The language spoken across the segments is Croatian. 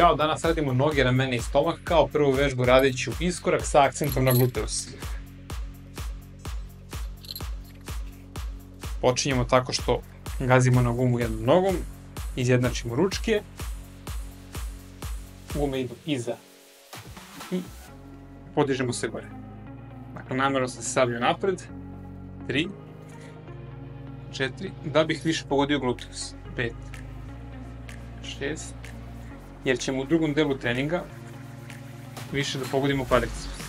Ćao, danas radimo noge, ramene i stomak, kao prvu vežbu radit ću iskorak sa akcentom na gluteus. Počinjemo tako što gazimo na gumu jednom nogom, izjednačimo ručke, gume idu iza i podižemo se gore. Dakle, namjerno sam se stavio napred, 3, 4, da bih više pogodio gluteus, 5, 6, jer ćemo u drugom delu treninga više da pogodimo kvadriceps.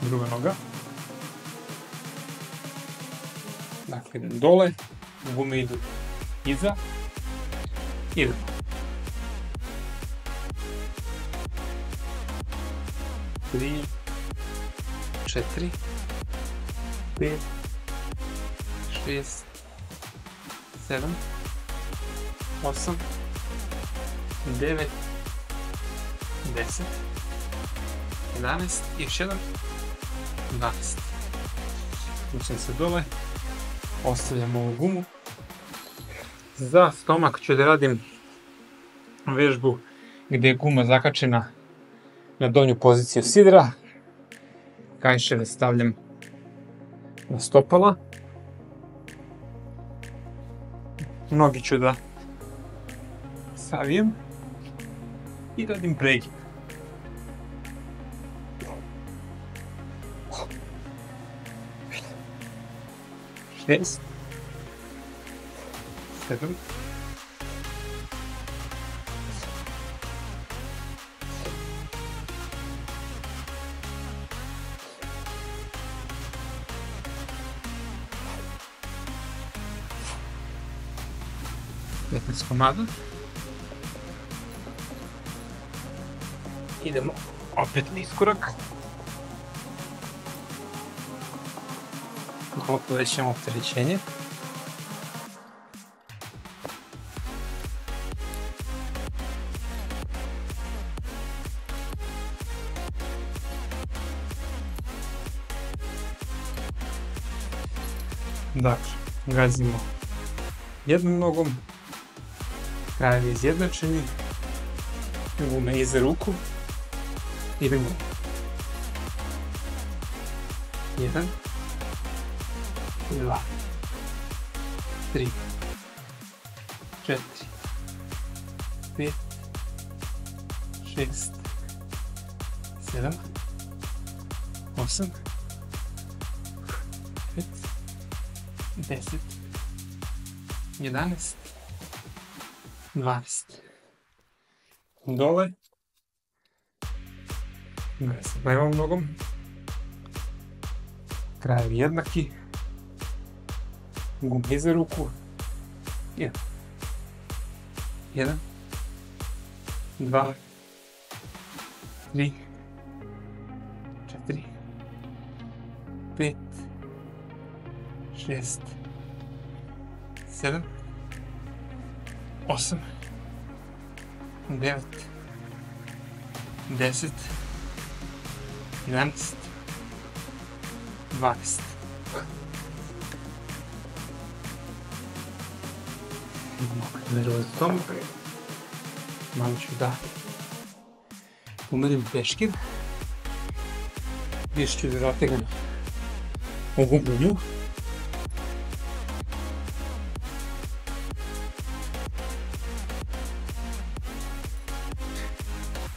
Druga noga. Dakle, idem dole, gume idu iza, idemo. Tri, četiri, pet, šest, sedam, osam, devet, deset, jedanaest, još jedan, dvanaest. Ućem se dole, ostavljam ovu gumu. Za stomak ću da radim vežbu gdje je guma zakačena na donju poziciju sidra. Kajševe stavljam stopala. Nogi ću da savijem i radim pregib. Šest, sedam, olmadı. Idemo opet niz korak. Koliko povećamo opterećenje. Дальше газимо. Jedną nogą krajevi izjednačeni, gume iza ruku, idemo. Jedan, dva, tri, četiri, pet, šest, sedam, osam, pet, deset, 20. Доле. Не се наема много. Краеви еднакви. Гуми за руку. Е. Един, два, три, четири, Pet. Šest. Sedam. 8, 9, 10, 11, 20. Не мога да верувам пешки. Вижте ще видите го.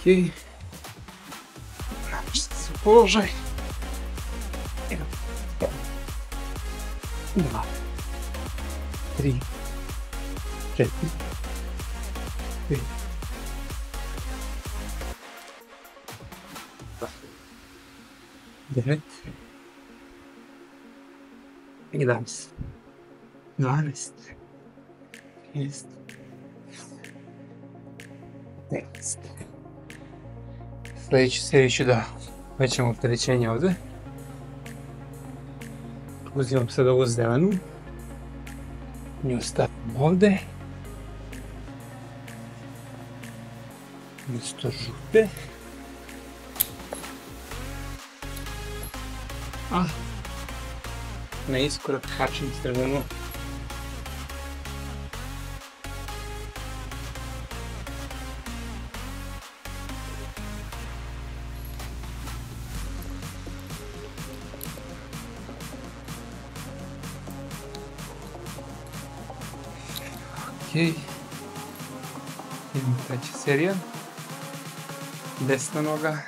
Окей. Позже. Два. Три. Четыре. Пять. Девять. Одиннадцать. Двенадцать. Есть. Next. Вече се реши да. Вече имам отвлечение овде. Uzimam sad ovu zelenu. Nju stavim ovde. Mjesto žute. A, na iskorak kačim crvenu. Idemo treća serija. Desna noga.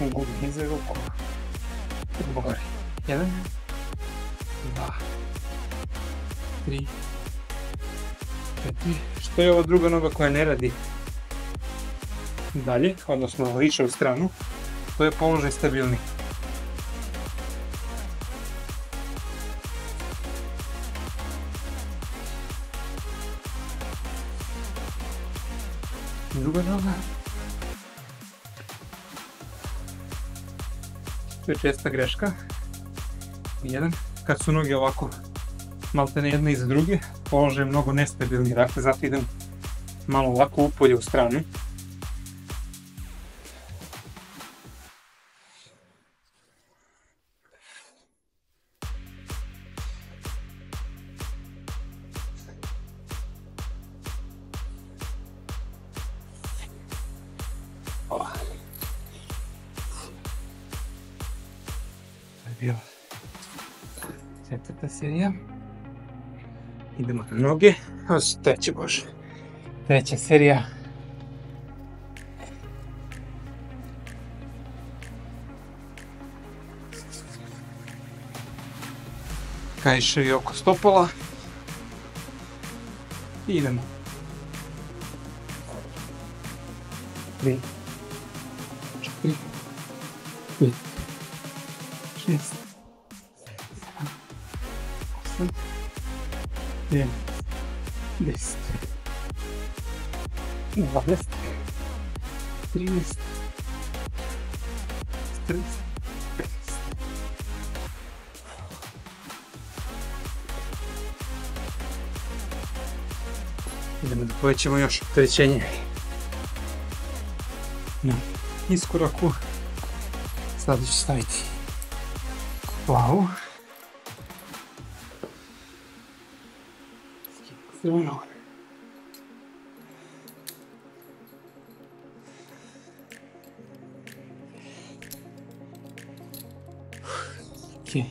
Gurni za ruku. Gore. Jedan. Dva. Tri. Četiri. Što je ova druga noga koja ne radi dalje, odnosno više u stranu, to je položaj stabilni. Druga noga. To je česta greška. Jedan, kad su noge ovako malte ne jedna iza druge, položaj je mnogo nestabilni, dakle zato idem malo ovako upolje u stranu. Noge. Ovo su bože. Treća serija. Kajševi oko stopala. I idemo. Tri. Četiri. Pet. Šest. てです今ですストレスストレスでもどっちもよしと一緒になにすこらこさあしたいわお going on. okay.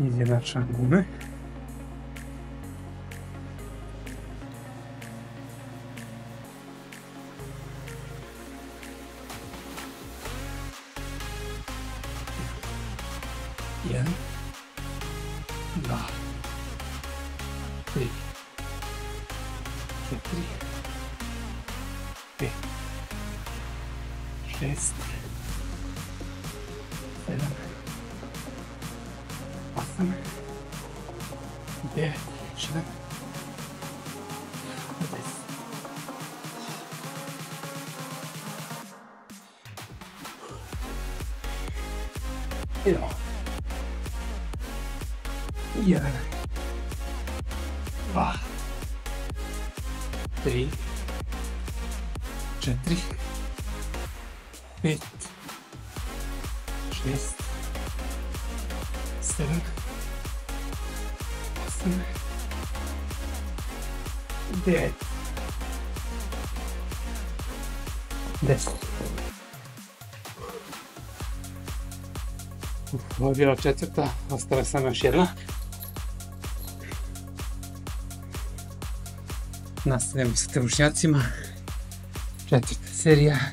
Idzie na trzech góry. Yeah. yes, seven, awesome, dead, this. Вървя четвърта, а стреса на ширна. Нас 70 рушняци четвърта серия.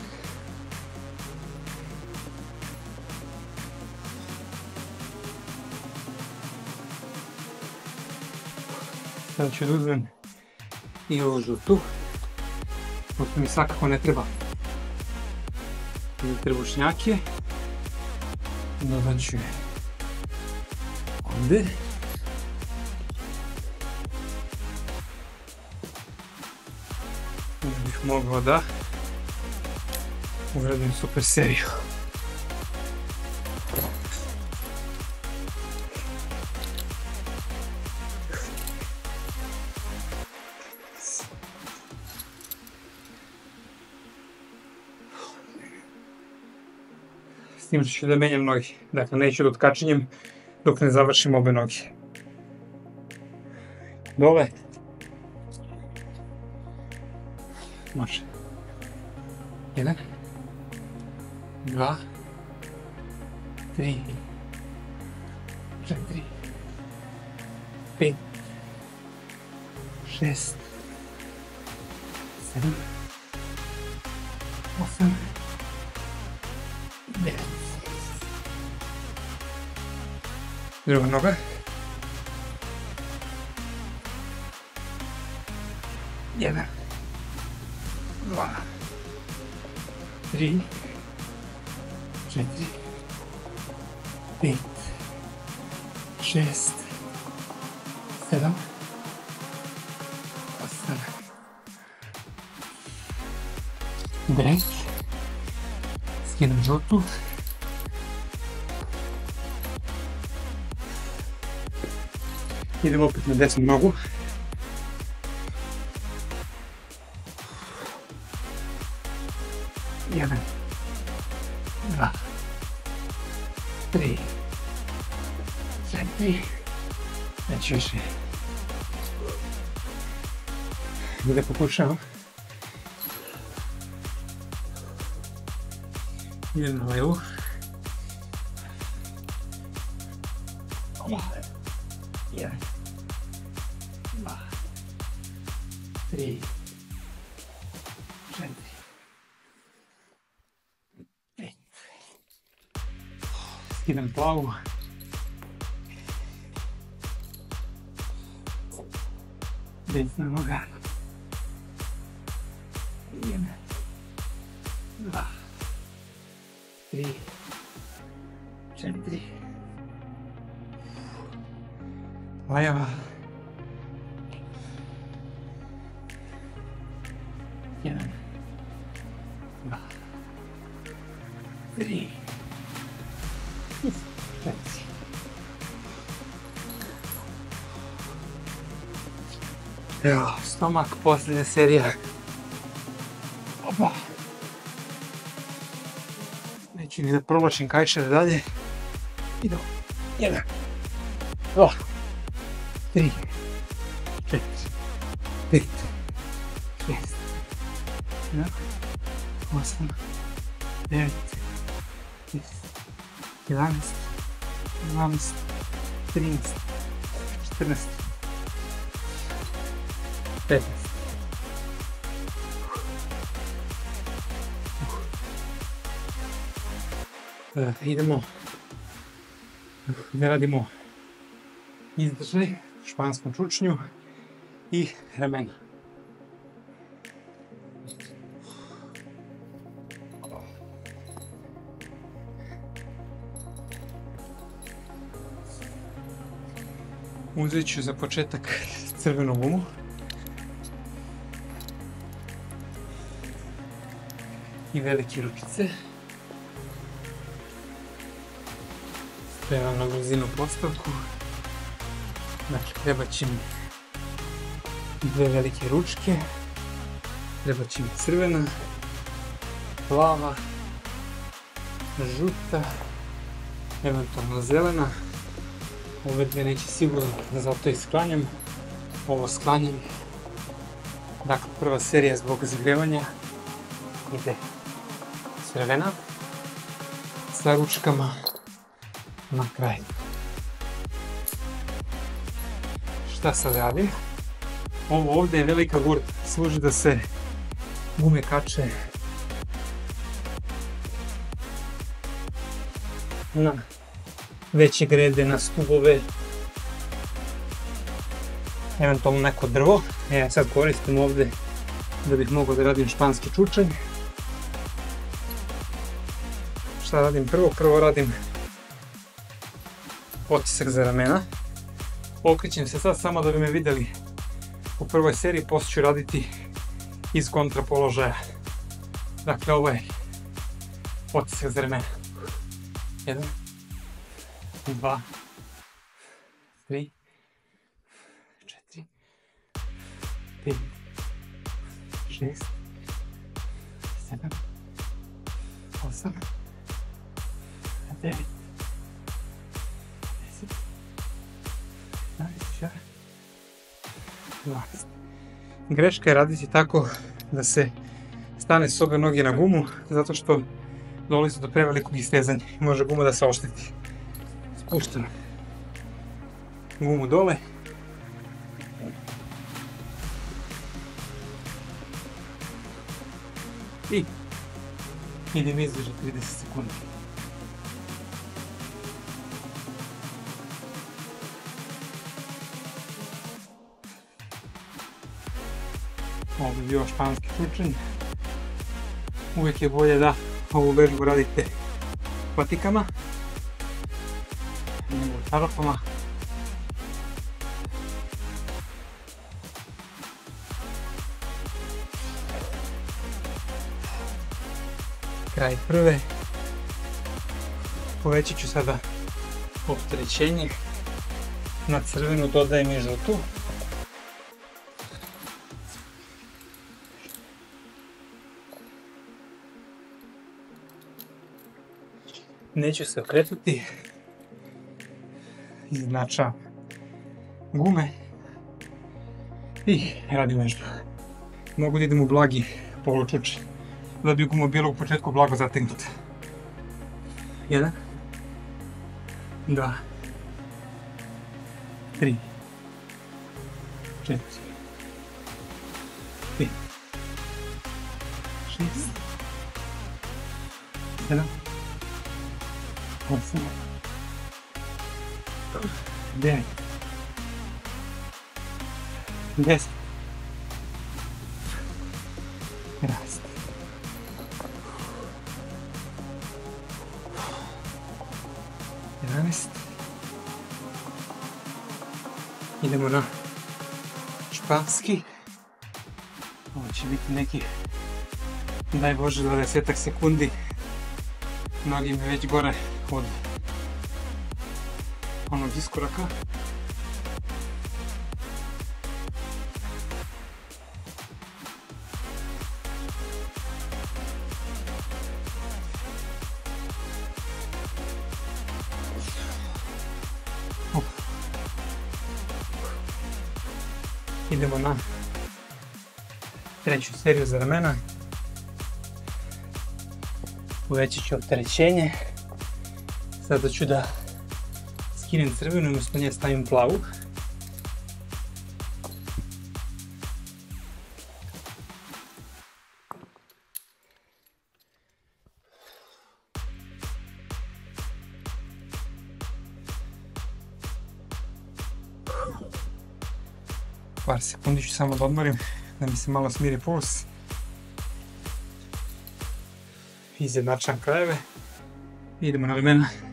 Da uzmem i ovu žutu. Pošto mi svakako ne treba ili trebušnjake. Dodat ću je ovdje. bih mogao da uradim super seriju. Tim što ću da menjam noge. Dakle, neću da otkačenjem dok ne završim obe noge. Dole. Može. Jedan. Dva. Tri. Četiri. Pet. Šest. Sedam. Osam. Devet. Берем много. Один. Два. Три. Четыре. Пять. Шесть. Семь. Восемь. Дрянь. Скинем желтую. Или опытно дать не могу. Один, два, три, три. А чё же? Надо по ушам. Или на левую. Steven Plow. Dedos no lugar. Pena. Lá. Sempre. Evo, stomak, posljednja serija. Opa. Neću ni da provlačim kajšer dalje. Idemo. Jedan. Dva. Tri. Četiri. Pet. Šest. Sedam. Osam. Devet. Deset. Jedanest. Dvanest. Trinest. Četrnest. 15. Eh, idemo ne radimo izdržaj u španskom čučnju i ramena. Uzet ću za početak crvenu gumu. I velike rukice. Spremam na brzinu postavku. Dakle, treba će mi dve velike ručke. Treba će mi crvena, plava, žuta, eventualno zelena. Ove dve neće sigurno, zato i sklanjam. Ovo sklanjam. Dakle, prva serija zbog zagrevanja ide crvena sa ručkama na kraj. Šta sad radim? Ovo ovdje je velika gurta, služi da se gume kače na veće grede, na stubove. eventualno neko drvo. Ja sad koristim ovdje da bih mogao da radim španski čučanj. Šta radim prvo? Prvo radim otisak za ramena. Okrećem se sad samo da bi me vidjeli u prvoj seriji, poslije ću raditi iz kontra položaja. Dakle, ovo je otisak za ramena. Jedan, dva, tri, četiri, pet, šest, sedam, osam, Greška je raditi tako da se stane s obe noge na gumu, zato što dolazi do prevelikog istezanja i može guma da se ošteti. Spuštam gumu dole. I idem izduže 30 sekundi. Bi bio španski čučanj. Uvijek je bolje da ovu vežbu radite patikama nego čarapama. Kraj prve. Povećat ću sada opterećenje. Na crvenu dodajem i žutu. Neću se okretati. Izjednačavam gume. I radim vežbu. Mogu da idem u blagi polučuč. Da bi guma bila u početku blago zategnuta. Jedan. Dva. Tri. Četiri. Pet. Šest. Sedam. Osam. Devet. Deset. Rast. Jedanaest. Idemo na španski. Ovo će biti neki, daj Bože, 20 sekundi. Nogi mi već gore こうあのディスコラか Idemo na treću seriju za ramena. Uvećat ću opterećenje. Sada ću da skinem crvenu i umjesto nje stavim plavu. Par sekundi ću samo da odmorim, da mi se malo smiri puls. Izjednačam krajeve. Idemo na ramena.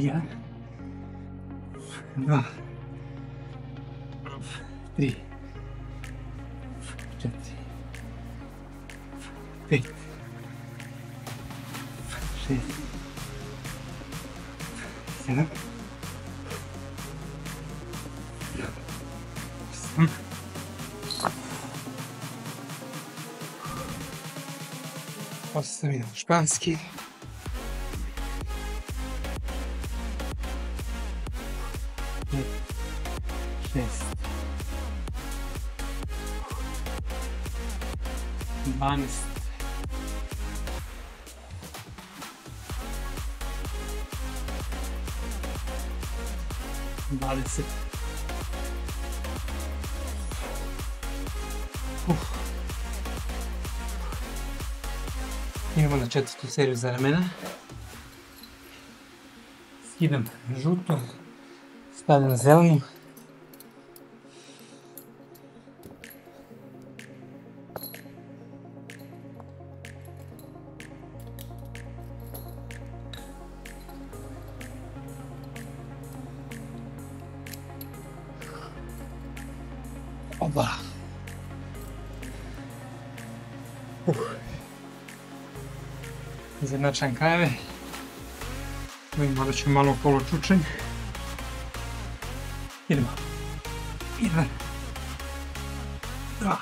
बढ़िया वाह three, twenty, eight, six, seven, hmm. seven. Postawiam szpanski. 20. Уф. Има на четвърто сервиза на мене. Скидам жълто, стане зелено. Kajave. Vidimo da ćemo malo polo čučanj. Idemo. Jedan. Dva.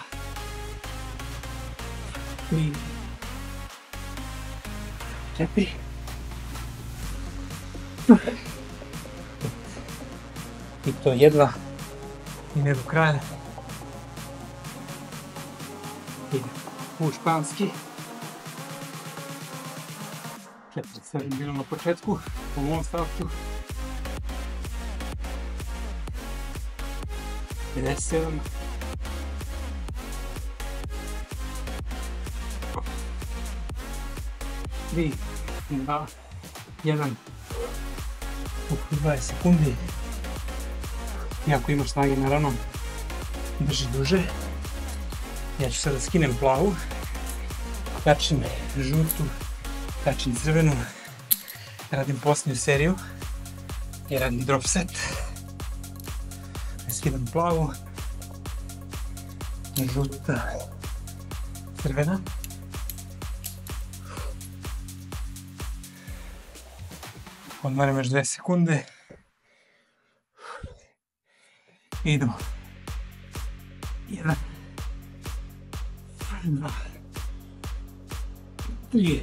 Tri. Četiri. I to jedva. I ne do kraja. Ide u španski. 47 bilo na početku, u ovom stavku. 57. Tri, dva, jedan. Oko 20 sekundi. Iako imaš snage, naravno, drži duže. Ja ću sada skinem plavu, kačim žutu, kačim crvenu, radim posljednju seriju i radim drop set. Skidam plavu, žuta, crvena. Odmaram još dve sekunde. Idemo. Jedan. Dva. Tri.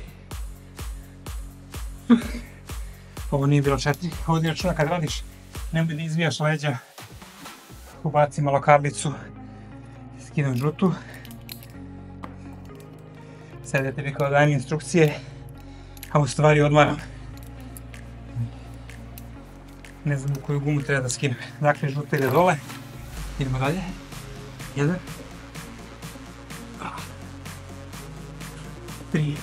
Ovo nije bilo četiri. Ovdje računa kad radiš, nemoj da izvijaš leđa. Ubaci malo karlicu. Skidam žutu. Sedete mi kao dajem instrukcije, a u stvari odmaram. Ne znam u koju gumu treba da skinem. Dakle, žuta ide dole. Idemo dalje. Jedan. Tri.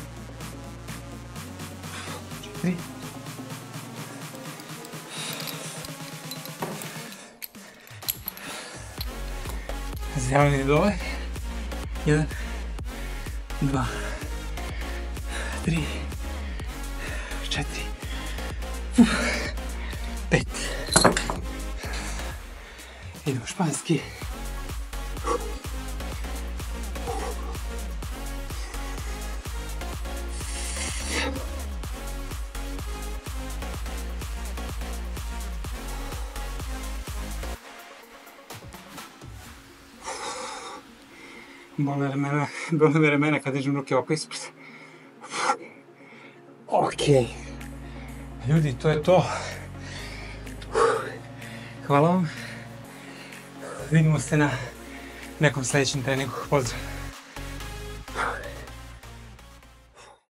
Zeleni ide dole. Jedan. Dva. Tri. Četiri. Pet. Idemo španski. Bole ramena, bole me ramena kad dižem ruke ovako ispred. Okej. Ljudi, to je to. Hvala vam. Vidimo se na nekom sljedećem treningu. Pozdrav.